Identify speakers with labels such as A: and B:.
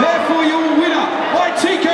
A: Therefore, your winner by TK.